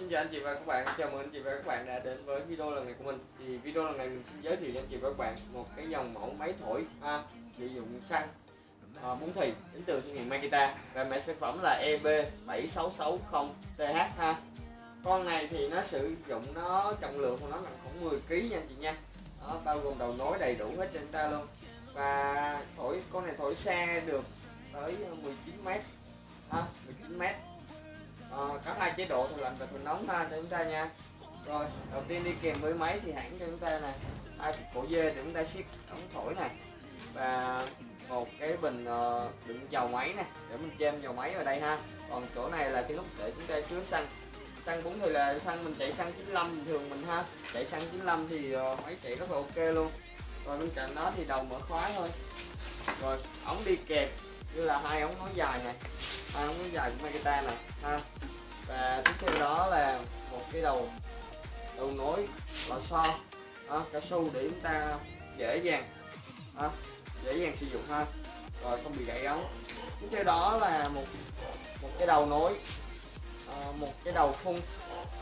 Xin chào anh chị và các bạn. Chào mừng anh chị và các bạn đã đến với video lần này của mình. Thì video lần này mình xin giới thiệu cho anh chị và các bạn một cái dòng mẫu máy thổi à, sử dụng xăng à, bún thì đến từ thương hiệu Makita và mã sản phẩm là EB7660CH ha. Con này thì nó sử dụng nó trọng lượng của nó là khoảng 10 kg nha anh chị nha. Đó, bao gồm đầu nối đầy đủ hết cho chúng ta luôn. Và thổi con này thổi xa được tới 19 m. Ha, 19 m chế độ thường lạnh và thường nóng ha cho chúng ta nha. Rồi đầu tiên đi kèm với máy thì hãng cho chúng ta này hai cổ dê để chúng ta ship ống thổi này và một cái bình uh, đựng dầu máy nè để mình chêm dầu máy vào đây ha. Còn chỗ này là cái nút để chúng ta chứa xăng. Xăng cũng thì là xăng mình chạy xăng 95 bình thường mình ha. Chạy xăng 95 thì uh, máy chạy rất là ok luôn. Rồi bên cạnh đó thì đầu mở khóa thôi. Rồi ống đi kèm như là hai ống nối dài này hai ống nối dài của Makita này ha và tiếp theo đó là một cái đầu đầu nối lò xo. Đó, cao su để chúng ta dễ dàng đó, dễ dàng sử dụng ha. Rồi không bị gãy ống. Tiếp theo đó là một một cái đầu nối à, một cái đầu phun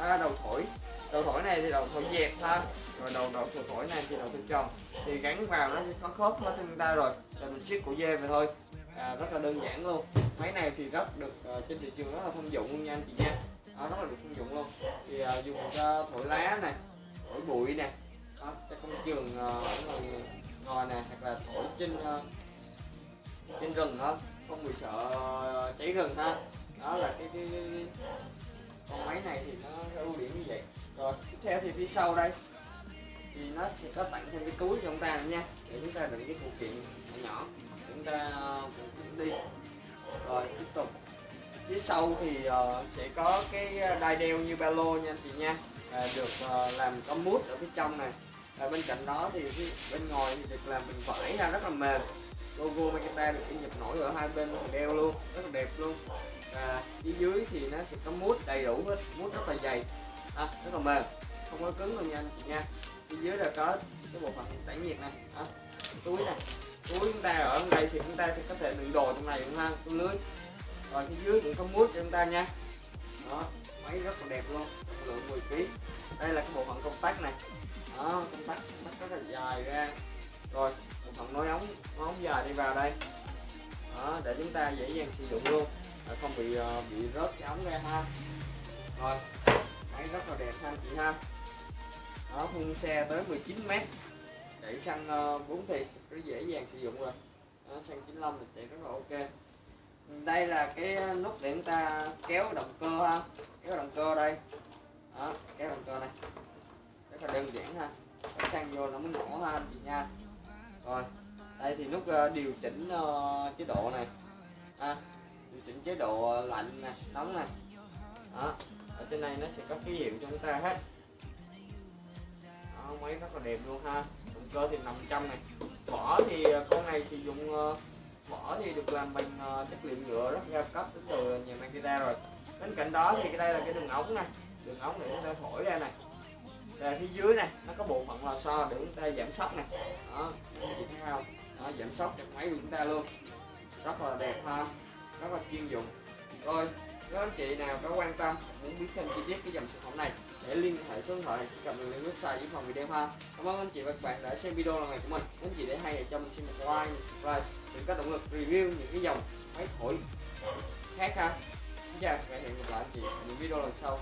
à, đầu thổi. Đầu thổi này thì đầu thổi dẹp ha. Rồi đầu đầu thổi thổi này thì đầu thổi tròn. Thì gắn vào nó có khớp hết cho chúng ta rồi. Là mình siết cổ dê về thôi à, rất là đơn giản luôn. Máy này thì rất được à, trên thị trường rất là thông dụng luôn nha anh chị nha. À, rất là được thông dụng luôn. Thì à, dùng cho thổi lá này thổi bụi nè à, cho công trường à, ở ngoài ngồi nè hoặc là thổi trên à, trên rừng đó. Không bị sợ cháy rừng ha. Đó là cái, cái, cái, cái con máy này thì nó có ưu điểm như vậy. Rồi tiếp theo thì phía sau đây thì nó sẽ có tặng thêm cái túi cho chúng ta nha để chúng ta đựng cái phụ kiện nhỏ. Sau thì uh, sẽ có cái ờ, đai đeo như ba lô nha anh chị nha. À, được uh, làm có mút ở phía trong này. À, bên cạnh đó thì bên ngoài thì được làm bằng vải ra rất là mềm. Logo Makita được in nhập nổi ở hai bên đeo luôn rất là đẹp luôn. Và phía dưới thì nó sẽ có mút đầy đủ hết mút rất là dày. À, rất là mềm không có cứng luôn nha anh chị nha. Phía dưới là có cái bộ phận tản nhiệt này. À, túi này túi chúng ta ở đây thì chúng ta sẽ có thể đựng đồ trong này cũng ha túi lưới rồi phía dưới cũng có mút cho chúng ta nha. Đó máy rất là đẹp luôn lượng 10 kg đây là cái bộ phận công tắc này. Đó công tắc công tắc rất là dài ra. Rồi bộ phận nối ống nối ống dài đi vào đây. Đó để chúng ta dễ dàng sử dụng luôn không bị ờ, bị rớt cái ống ra ha. Rồi máy rất là đẹp ha chị ha. Đó phun xe tới 19 mét. Chạy xăng ờ, 4 thì rất dễ dàng sử dụng rồi. Đó, xăng 95 thì chạy rất là ok đây là cái nút để chúng ta kéo động cơ ha. Kéo động cơ đây. Đó kéo động cơ này. Rất là đơn giản ha. Để sang vô nó mới nổ ha chị nha. Rồi đây thì nút ờ, điều chỉnh ờ, chế độ này. Ha điều chỉnh chế độ lạnh nè nóng này đó ở trên này nó sẽ có ký hiệu cho chúng ta hết. Đó, máy rất là đẹp luôn ha. Động cơ thì nằm trong này. Vỏ thì ờ, con này sử dụng vỏ thì được làm bằng uh, chất liệu nhựa rất cao cấp đến từ nhà Makita rồi. Bên cạnh đó thì cái đây là cái đường ống này đường ống để chúng ta thổi ra này và phía dưới này nó có bộ phận lò xo để chúng ta giảm sóc này đó chị thấy không? Đó, giảm sóc cho máy của chúng ta luôn. Rất là đẹp ha rất là chuyên dụng. Rồi nếu anh chị nào có quan tâm, muốn biết thêm chi tiết cái dòng sản phẩm này để liên hệ số điện thoại truy cập đường link website dưới phần video ha. Cảm ơn anh chị và các bạn đã xem video lần này của mình. Nếu anh chị để hay thì cho mình xin một like subscribe để có động lực review những cái dòng máy thổi khác ha. Xin chào và hẹn gặp lại anh chị ở những video lần sau.